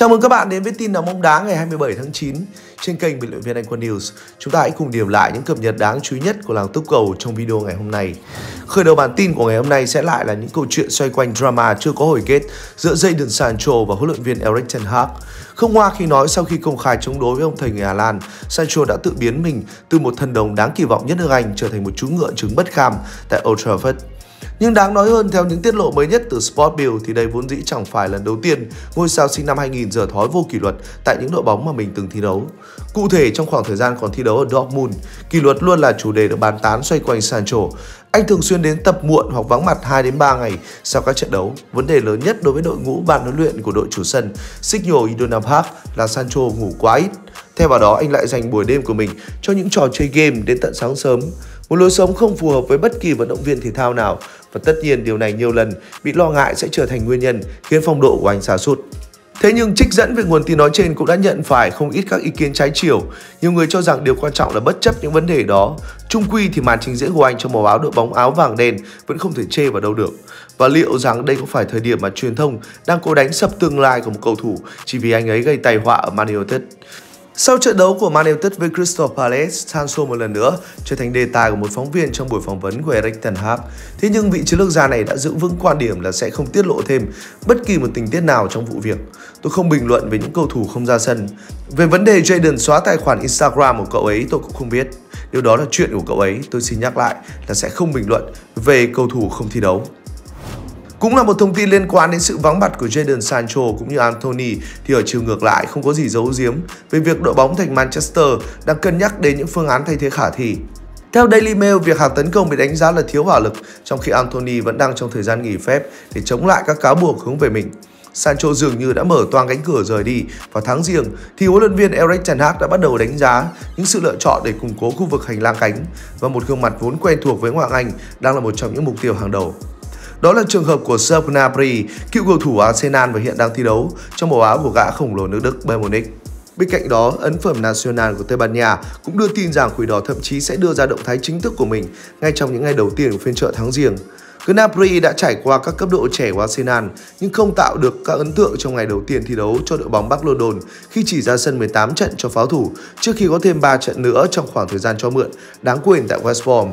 Chào mừng các bạn đến với tin nóng bóng đá ngày 27 tháng 9 trên kênh bình luận viên Anh Quân News. Chúng ta hãy cùng điểm lại những cập nhật đáng chú ý nhất của làng túc cầu trong video ngày hôm nay. Khởi đầu bản tin của ngày hôm nay sẽ lại là những câu chuyện xoay quanh drama chưa có hồi kết giữa Jadon Sancho và huấn luyện viên Erik ten Hag. Không hoa khi nói sau khi công khai chống đối với ông thầy người Hà Lan, Sancho đã tự biến mình từ một thần đồng đáng kỳ vọng nhất nước Anh trở thành một chú ngựa trứng bất kham tại Old Trafford. Nhưng đáng nói hơn, theo những tiết lộ mới nhất từ Sport Bill thì đây vốn dĩ chẳng phải lần đầu tiên ngôi sao sinh năm 2000 giờ thói vô kỷ luật tại những đội bóng mà mình từng thi đấu. Cụ thể, trong khoảng thời gian còn thi đấu ở Dortmund, kỷ luật luôn là chủ đề được bàn tán xoay quanh Sancho. Anh thường xuyên đến tập muộn hoặc vắng mặt 2 đến 3 ngày sau các trận đấu. Vấn đề lớn nhất đối với đội ngũ ban huấn luyện của đội chủ sân Signal Iduna Park là Sancho ngủ quá ít. Theo vào đó, anh lại dành buổi đêm của mình cho những trò chơi game đến tận sáng sớm. Một lối sống không phù hợp với bất kỳ vận động viên thể thao nào và tất nhiên điều này nhiều lần bị lo ngại sẽ trở thành nguyên nhân khiến phong độ của anh sa sút. Thế nhưng trích dẫn về nguồn tin nói trên cũng đã nhận phải không ít các ý kiến trái chiều. Nhiều người cho rằng điều quan trọng là bất chấp những vấn đề đó, trung quy thì màn trình diễn của anh trong màu áo đội bóng áo vàng đen vẫn không thể chê vào đâu được. Và liệu rằng đây có phải thời điểm mà truyền thông đang cố đánh sập tương lai của một cầu thủ chỉ vì anh ấy gây tai họa ở Man United? Sau trận đấu của Man United với Crystal Palace, Sancho một lần nữa trở thành đề tài của một phóng viên trong buổi phỏng vấn của Erik ten Hag. Thế nhưng vị chiến lược gia này đã giữ vững quan điểm là sẽ không tiết lộ thêm bất kỳ một tình tiết nào trong vụ việc. Tôi không bình luận về những cầu thủ không ra sân. Về vấn đề Jadon xóa tài khoản Instagram của cậu ấy tôi cũng không biết. Điều đó là chuyện của cậu ấy, tôi xin nhắc lại là sẽ không bình luận về cầu thủ không thi đấu. Cũng là một thông tin liên quan đến sự vắng mặt của Jadon Sancho cũng như Anthony thì ở chiều ngược lại không có gì giấu giếm về việc đội bóng thành Manchester đang cân nhắc đến những phương án thay thế khả thi. Theo Daily Mail, việc hàng tấn công bị đánh giá là thiếu hỏa lực trong khi Anthony vẫn đang trong thời gian nghỉ phép để chống lại các cáo buộc hướng về mình. Sancho dường như đã mở toang cánh cửa rời đi và tháng riêng thì huấn luyện viên Erik ten Hag đã bắt đầu đánh giá những sự lựa chọn để củng cố khu vực hành lang cánh và một gương mặt vốn quen thuộc với Ngoại hạng Anh đang là một trong những mục tiêu hàng đầu. Đó là trường hợp của Serge Gnabry, cựu cầu thủ Arsenal và hiện đang thi đấu trong màu áo của gã khổng lồ nước Đức Bayern Munich. Bên cạnh đó, ấn phẩm Nacional của Tây Ban Nha cũng đưa tin rằng Quỷ Đỏ thậm chí sẽ đưa ra động thái chính thức của mình ngay trong những ngày đầu tiên của phiên chợ tháng riêng. Gnabry đã trải qua các cấp độ trẻ của Arsenal nhưng không tạo được các ấn tượng trong ngày đầu tiên thi đấu cho đội bóng Bắc London khi chỉ ra sân 18 trận cho pháo thủ trước khi có thêm 3 trận nữa trong khoảng thời gian cho mượn đáng quên tại West Brom.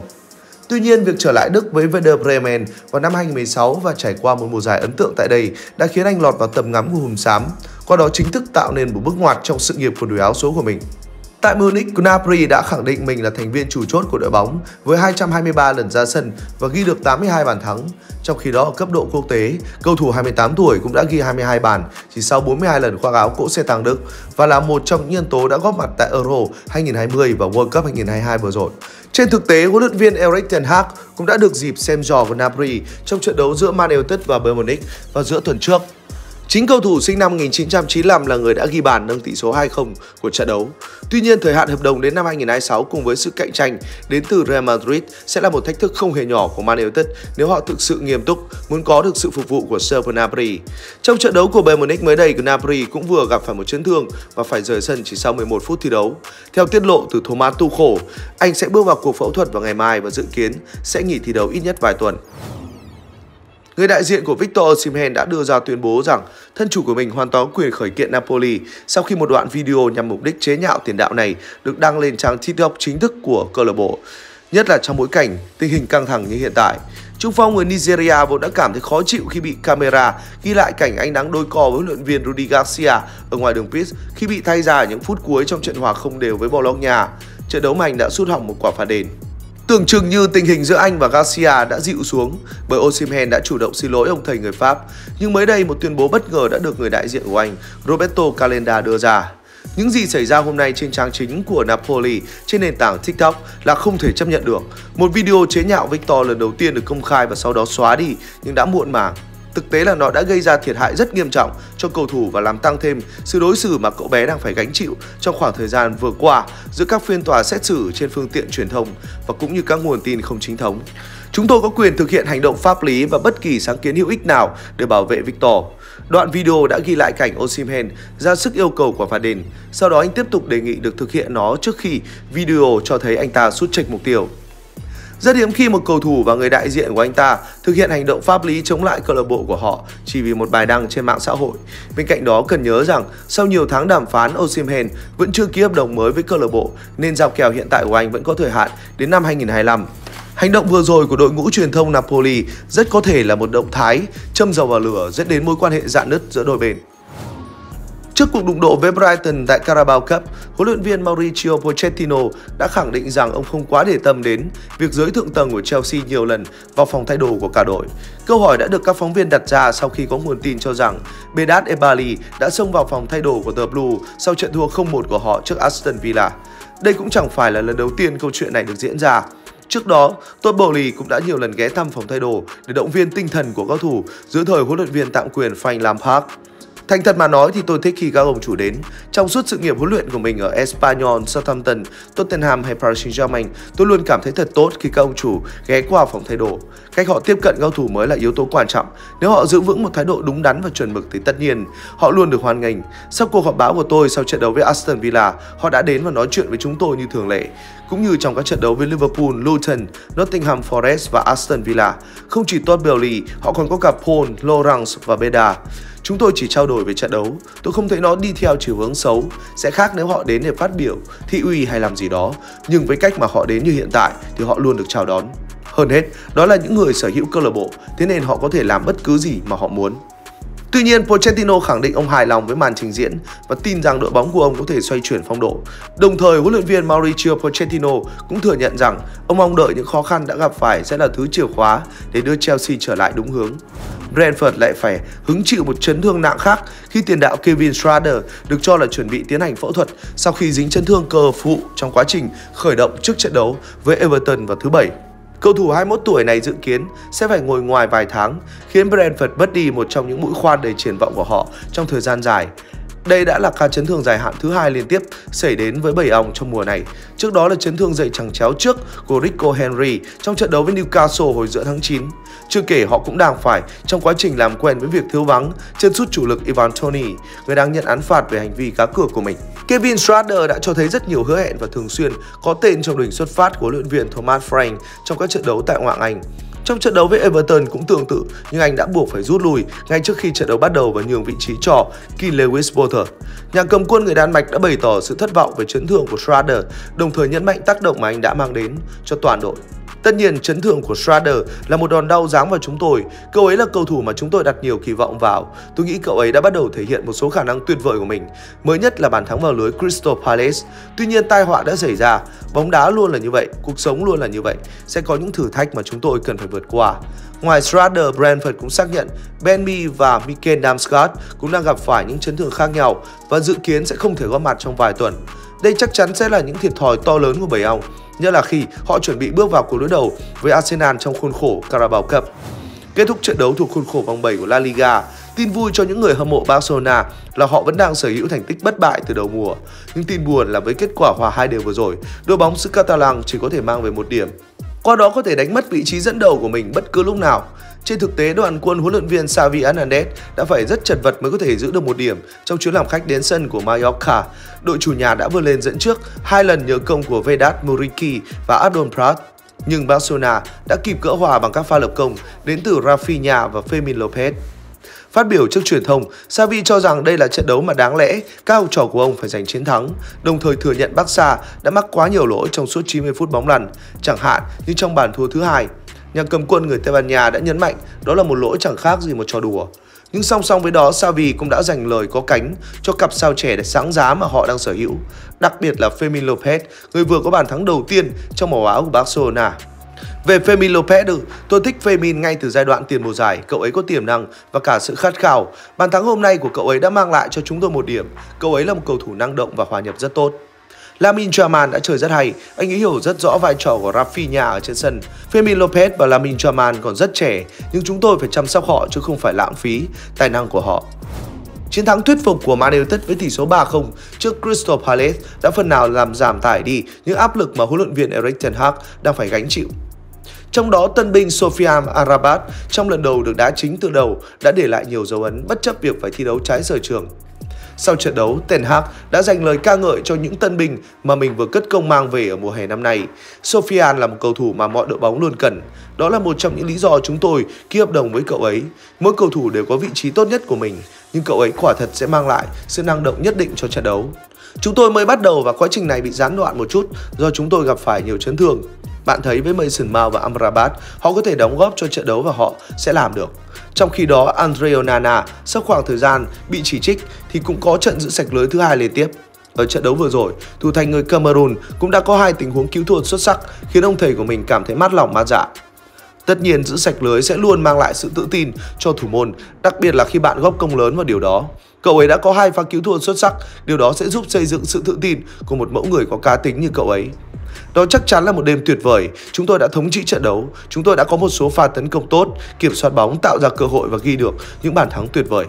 Tuy nhiên, việc trở lại Đức với Werder Bremen vào năm 2016 và trải qua một mùa giải ấn tượng tại đây đã khiến anh lọt vào tầm ngắm của hùm xám, qua đó chính thức tạo nên một bước ngoặt trong sự nghiệp của đội áo số của mình. Tại Munich, Gnabry đã khẳng định mình là thành viên chủ chốt của đội bóng với 223 lần ra sân và ghi được 82 bàn thắng. Trong khi đó ở cấp độ quốc tế, cầu thủ 28 tuổi cũng đã ghi 22 bàn chỉ sau 42 lần khoác áo cỗ xe tăng Đức và là một trong những nhân tố đã góp mặt tại Euro 2020 và World Cup 2022 vừa rồi. Trên thực tế, huấn luyện viên Erik ten Hag cũng đã được dịp xem trò Gnabry trong trận đấu giữa Man United và Bayern Munich vào giữa tuần trước. Chính cầu thủ sinh năm 1995 là người đã ghi bàn nâng tỷ số 2-0 của trận đấu. Tuy nhiên, thời hạn hợp đồng đến năm 2026 cùng với sự cạnh tranh đến từ Real Madrid sẽ là một thách thức không hề nhỏ của Man United nếu họ thực sự nghiêm túc muốn có được sự phục vụ của Serge Gnabry. Trong trận đấu của Bayern Munich mới đây, Gnabry cũng vừa gặp phải một chấn thương và phải rời sân chỉ sau 11 phút thi đấu. Theo tiết lộ từ Thomas Tuchel, anh sẽ bước vào cuộc phẫu thuật vào ngày mai và dự kiến sẽ nghỉ thi đấu ít nhất vài tuần. Người đại diện của Victor Osimhen đã đưa ra tuyên bố rằng thân chủ của mình hoàn toàn quyền khởi kiện Napoli sau khi một đoạn video nhằm mục đích chế nhạo tiền đạo này được đăng lên trang TikTok chính thức của câu lạc bộ. Nhất là trong bối cảnh tình hình căng thẳng như hiện tại. Trung phong người Nigeria vốn đã cảm thấy khó chịu khi bị camera ghi lại cảnh anh đang đôi co với huấn luyện viên Rudy Garcia ở ngoài đường pitch khi bị thay ra ở những phút cuối trong trận hòa không đều với Bologna. Trận đấu mà anh đã sút hỏng một quả phạt đền. Tưởng chừng như tình hình giữa anh và Garcia đã dịu xuống bởi Osimhen đã chủ động xin lỗi ông thầy người Pháp. Nhưng mới đây một tuyên bố bất ngờ đã được người đại diện của anh, Roberto Calenda, đưa ra. Những gì xảy ra hôm nay trên trang chính của Napoli, trên nền tảng TikTok là không thể chấp nhận được. Một video chế nhạo Victor lần đầu tiên được công khai và sau đó xóa đi, nhưng đã muộn màng. Thực tế là nó đã gây ra thiệt hại rất nghiêm trọng cho cầu thủ và làm tăng thêm sự đối xử mà cậu bé đang phải gánh chịu trong khoảng thời gian vừa qua giữa các phiên tòa xét xử trên phương tiện truyền thông và cũng như các nguồn tin không chính thống. Chúng tôi có quyền thực hiện hành động pháp lý và bất kỳ sáng kiến hữu ích nào để bảo vệ Victor. Đoạn video đã ghi lại cảnh Osimhen ra sức yêu cầu quả phạt đền. Sau đó anh tiếp tục đề nghị được thực hiện nó trước khi video cho thấy anh ta sút chệch mục tiêu. Rất hiếm khi một cầu thủ và người đại diện của anh ta thực hiện hành động pháp lý chống lại câu lạc bộ của họ chỉ vì một bài đăng trên mạng xã hội. Bên cạnh đó, cần nhớ rằng sau nhiều tháng đàm phán, Osimhen vẫn chưa ký hợp đồng mới với câu lạc bộ, nên giao kèo hiện tại của anh vẫn có thời hạn đến năm 2025. Hành động vừa rồi của đội ngũ truyền thông Napoli rất có thể là một động thái châm dầu vào lửa, dẫn đến mối quan hệ dạn nứt giữa đôi bên. Trước cuộc đụng độ với Brighton tại Carabao Cup, huấn luyện viên Mauricio Pochettino đã khẳng định rằng ông không quá để tâm đến việc giới thượng tầng của Chelsea nhiều lần vào phòng thay đồ của cả đội. Câu hỏi đã được các phóng viên đặt ra sau khi có nguồn tin cho rằng Bedad Ebali đã xông vào phòng thay đồ của The Blue sau trận thua 0-1 của họ trước Aston Villa. Đây cũng chẳng phải là lần đầu tiên câu chuyện này được diễn ra. Trước đó, Todd Bowley cũng đã nhiều lần ghé thăm phòng thay đồ để động viên tinh thần của các thủ dưới thời huấn luyện viên tạm quyền Frank Lampard. Thành thật mà nói thì tôi thích khi các ông chủ đến. Trong suốt sự nghiệp huấn luyện của mình ở Espanyol, Southampton, Tottenham hay Paris Saint-Germain, tôi luôn cảm thấy thật tốt khi các ông chủ ghé qua phòng thay đồ. Cách họ tiếp cận cao thủ mới là yếu tố quan trọng. Nếu họ giữ vững một thái độ đúng đắn và chuẩn mực thì tất nhiên họ luôn được hoan nghênh. Sau cuộc họp báo của tôi sau trận đấu với Aston Villa, họ đã đến và nói chuyện với chúng tôi như thường lệ. Cũng như trong các trận đấu với Liverpool, Luton, Nottingham Forest và Aston Villa. Không chỉ Todd Bowley, họ còn có cả Paul, Lawrence và Beda. Chúng tôi chỉ trao đổi về trận đấu, tôi không thấy nó đi theo chiều hướng xấu, sẽ khác nếu họ đến để phát biểu, thị uy hay làm gì đó, nhưng với cách mà họ đến như hiện tại thì họ luôn được chào đón. Hơn hết, đó là những người sở hữu câu lạc bộ, thế nên họ có thể làm bất cứ gì mà họ muốn. Tuy nhiên, Pochettino khẳng định ông hài lòng với màn trình diễn và tin rằng đội bóng của ông có thể xoay chuyển phong độ. Đồng thời, huấn luyện viên Mauricio Pochettino cũng thừa nhận rằng ông mong đợi những khó khăn đã gặp phải sẽ là thứ chìa khóa để đưa Chelsea trở lại đúng hướng. Brentford lại phải hứng chịu một chấn thương nặng khác khi tiền đạo Kevin Schrader được cho là chuẩn bị tiến hành phẫu thuật sau khi dính chấn thương cơ phụ trong quá trình khởi động trước trận đấu với Everton vào thứ Bảy. Cầu thủ 21 tuổi này dự kiến sẽ phải ngồi ngoài vài tháng, khiến Brentford mất đi một trong những mũi khoan đầy triển vọng của họ trong thời gian dài. Đây đã là ca chấn thương dài hạn thứ hai liên tiếp xảy đến với bảy ông trong mùa này. Trước đó là chấn thương dậy chẳng chéo trước của Rico Henry trong trận đấu với Newcastle hồi giữa tháng 9. Chưa kể họ cũng đang phải trong quá trình làm quen với việc thiếu vắng chân sút chủ lực Ivan Tony, người đang nhận án phạt về hành vi cá cược của mình. Kevin Schrader đã cho thấy rất nhiều hứa hẹn và thường xuyên có tên trong đỉnh xuất phát của huấn luyện viên Thomas Frank trong các trận đấu tại ngoại Anh. Trong trận đấu với Everton cũng tương tự, nhưng anh đã buộc phải rút lui ngay trước khi trận đấu bắt đầu và nhường vị trí cho Keane Lewis Potter. Nhà cầm quân người Đan Mạch đã bày tỏ sự thất vọng về chấn thương của Schrader, đồng thời nhấn mạnh tác động mà anh đã mang đến cho toàn đội. Tất nhiên, chấn thương của Schrader là một đòn đau giáng vào chúng tôi. Cậu ấy là cầu thủ mà chúng tôi đặt nhiều kỳ vọng vào. Tôi nghĩ cậu ấy đã bắt đầu thể hiện một số khả năng tuyệt vời của mình. Mới nhất là bàn thắng vào lưới Crystal Palace. Tuy nhiên, tai họa đã xảy ra. Bóng đá luôn là như vậy, cuộc sống luôn là như vậy. Sẽ có những thử thách mà chúng tôi cần phải vượt qua. Ngoài Schrader, Brentford cũng xác nhận Ben Mee và Mikel Damsgaard cũng đang gặp phải những chấn thương khác nhau và dự kiến sẽ không thể góp mặt trong vài tuần. Đây chắc chắn sẽ là những thiệt thòi to lớn của bầy ong nhất là khi họ chuẩn bị bước vào cuộc đối đầu với Arsenal trong khuôn khổ Carabao Cup. Kết thúc trận đấu thuộc khuôn khổ vòng 7 của La Liga, tin vui cho những người hâm mộ Barcelona là họ vẫn đang sở hữu thành tích bất bại từ đầu mùa. Nhưng tin buồn là với kết quả hòa hai đều vừa rồi, đội bóng xứ Catalan chỉ có thể mang về một điểm. Qua đó có thể đánh mất vị trí dẫn đầu của mình bất cứ lúc nào. Trên thực tế, đoàn quân huấn luyện viên Xavi Hernandez đã phải rất chật vật mới có thể giữ được một điểm trong chuyến làm khách đến sân của Mallorca. Đội chủ nhà đã vươn lên dẫn trước hai lần nhờ công của Vedat Muriqi và Adon Prat. Nhưng Barcelona đã kịp gỡ hòa bằng các pha lập công đến từ Rafinha và Fermin Lopez. Phát biểu trước truyền thông, Xavi cho rằng đây là trận đấu mà đáng lẽ các học trò của ông phải giành chiến thắng, đồng thời thừa nhận Barca đã mắc quá nhiều lỗi trong suốt 90 phút bóng lăn, chẳng hạn như trong bàn thua thứ hai nhà cầm quân người Tây Ban Nha đã nhấn mạnh đó là một lỗi chẳng khác gì một trò đùa. Nhưng song song với đó, Xavi cũng đã dành lời có cánh cho cặp sao trẻ để sáng giá mà họ đang sở hữu, đặc biệt là Fermin Lopez, người vừa có bàn thắng đầu tiên trong màu áo của Barcelona. Về Fermin Lopez, tôi thích Fermin ngay từ giai đoạn tiền mùa giải, cậu ấy có tiềm năng và cả sự khát khao. Bàn thắng hôm nay của cậu ấy đã mang lại cho chúng tôi một điểm, cậu ấy là một cầu thủ năng động và hòa nhập rất tốt. Lamin Chaman đã chơi rất hay, anh ấy hiểu rất rõ vai trò của Rafinha ở trên sân. Fermin Lopez và Lamin Chaman còn rất trẻ, nhưng chúng tôi phải chăm sóc họ chứ không phải lãng phí tài năng của họ. Chiến thắng thuyết phục của Man United với tỷ số 3-0 trước Crystal Palace đã phần nào làm giảm tải đi những áp lực mà huấn luyện viên Erik ten Hag đang phải gánh chịu. Trong đó, tân binh Sofian Arabat trong lần đầu được đá chính từ đầu đã để lại nhiều dấu ấn bất chấp việc phải thi đấu trái sở trường. Sau trận đấu, Ten Hag đã dành lời ca ngợi cho những tân binh mà mình vừa cất công mang về ở mùa hè năm nay. Sofian là một cầu thủ mà mọi đội bóng luôn cần. Đó là một trong những lý do chúng tôi ký hợp đồng với cậu ấy. Mỗi cầu thủ đều có vị trí tốt nhất của mình, nhưng cậu ấy quả thật sẽ mang lại sự năng động nhất định cho trận đấu. Chúng tôi mới bắt đầu và quá trình này bị gián đoạn một chút do chúng tôi gặp phải nhiều chấn thương. Bạn thấy với Mason Mount và Amrabat, họ có thể đóng góp cho trận đấu và họ sẽ làm được. Trong khi đó, Andre Onana sau khoảng thời gian bị chỉ trích thì cũng có trận giữ sạch lưới thứ hai liên tiếp. Ở trận đấu vừa rồi, thủ thành người Cameroon cũng đã có hai tình huống cứu thua xuất sắc khiến ông thầy của mình cảm thấy mát lòng mát dạ. Tất nhiên giữ sạch lưới sẽ luôn mang lại sự tự tin cho thủ môn, đặc biệt là khi bạn góp công lớn vào điều đó. Cậu ấy đã có hai pha cứu thua xuất sắc, điều đó sẽ giúp xây dựng sự tự tin của một mẫu người có cá tính như cậu ấy. Đó chắc chắn là một đêm tuyệt vời. Chúng tôi đã thống trị trận đấu. Chúng tôi đã có một số pha tấn công tốt, kiểm soát bóng, tạo ra cơ hội và ghi được những bàn thắng tuyệt vời.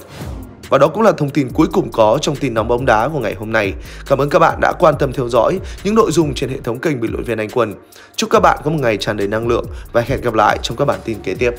Và đó cũng là thông tin cuối cùng có trong tin nóng bóng đá của ngày hôm nay. Cảm ơn các bạn đã quan tâm theo dõi những nội dung trên hệ thống kênh bình luận viên Anh Quân. Chúc các bạn có một ngày tràn đầy năng lượng và hẹn gặp lại trong các bản tin kế tiếp.